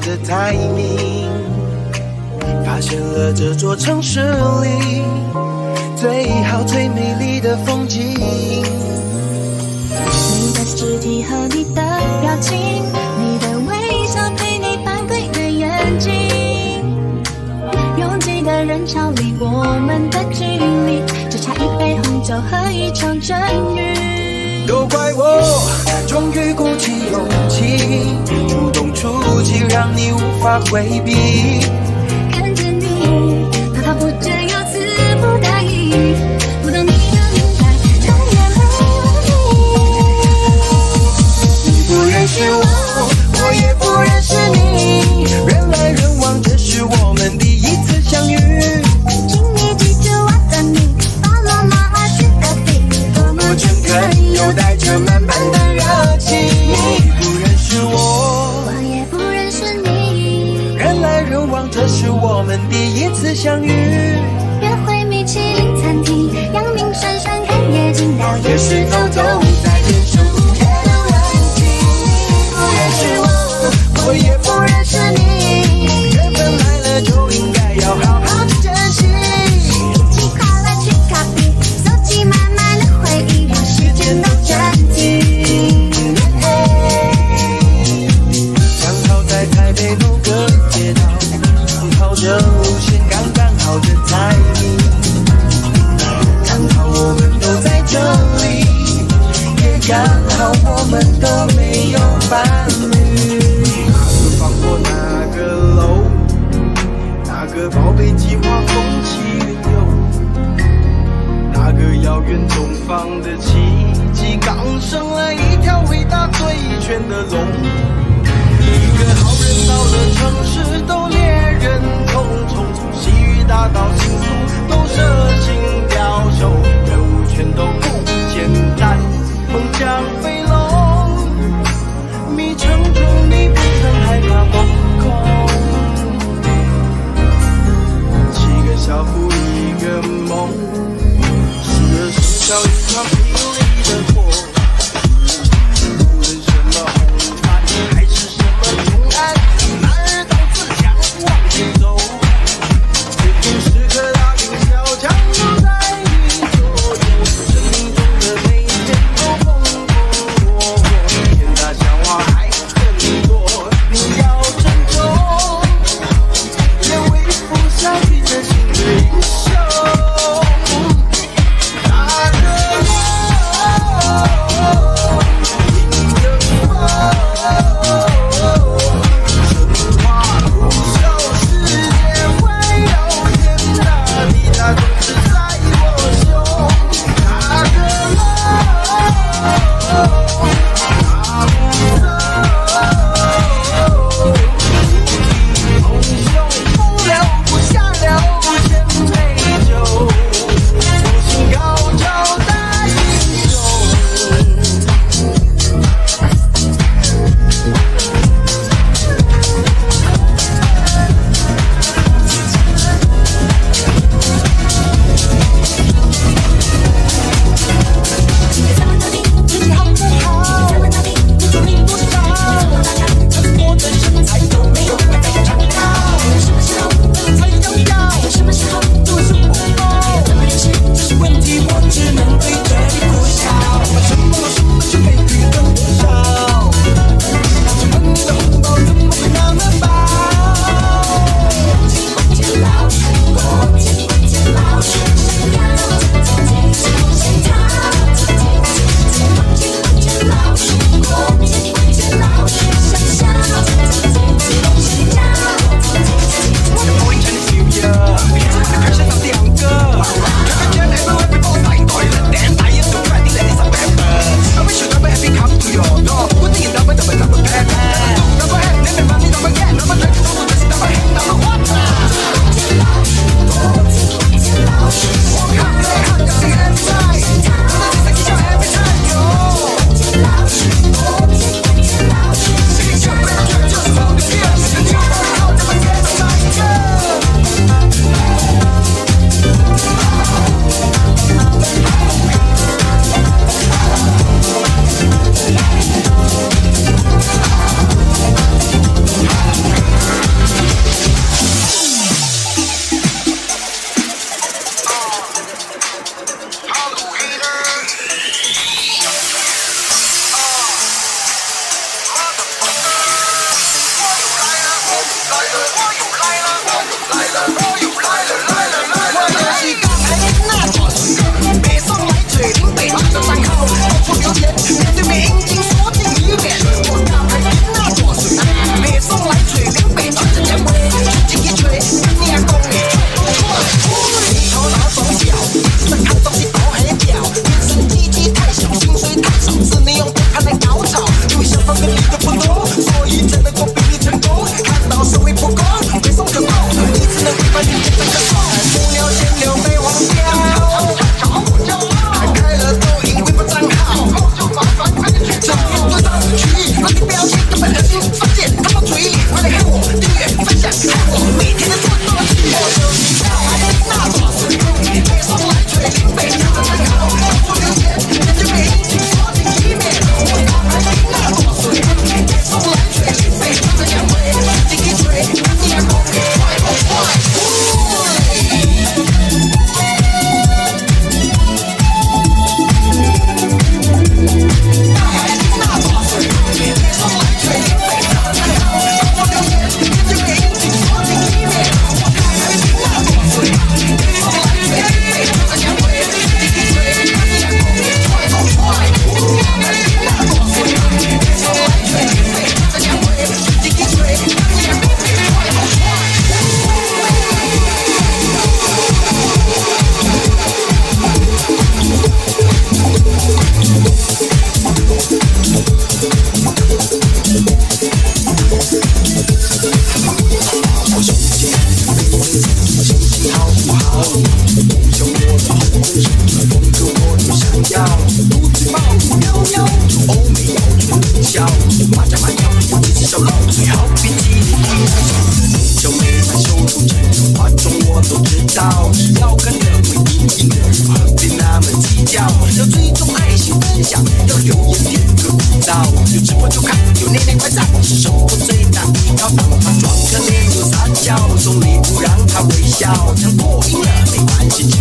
的太明，发现了这座城市里最好最美丽的风景。你的肢体和你的表情，你的微笑陪你半规的眼睛。拥挤的人潮里，我们的距离，只差一杯红酒和一场阵雨。都怪我终于鼓起勇气，主动出击，让你无法回避。看着你滔滔不绝，又词不达意。没有伴侣。哪个放过哪个楼？哪个宝贝计划风起云涌？哪个遥远东方的奇迹刚生了一条伟大最全的龙？一个好人到了城市都猎人，匆匆从西域大道行宿都舍精掉手，任务全都不简单，风想飞龙。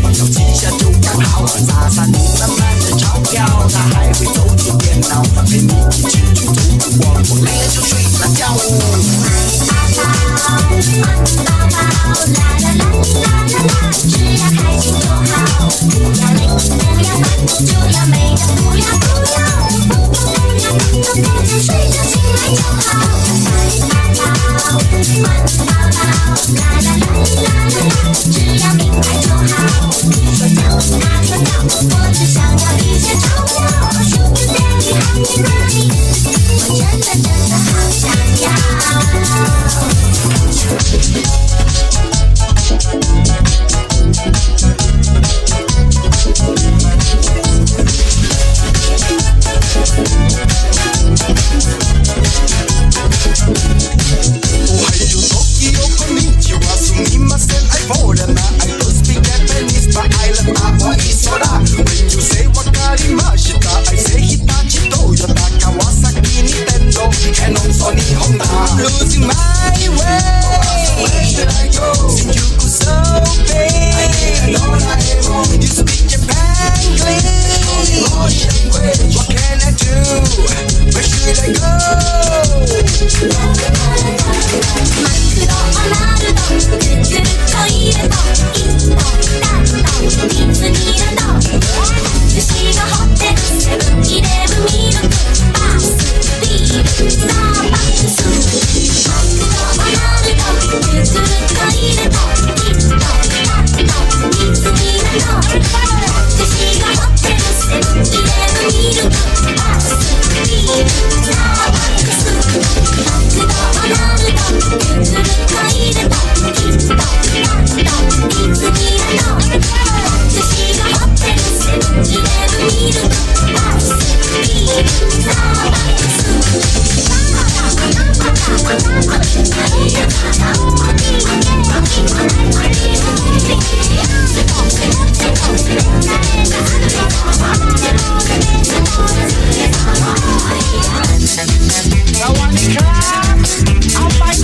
要记下就央好好砸砸，你慢慢的钞票，它还会。I wanna come, I wanna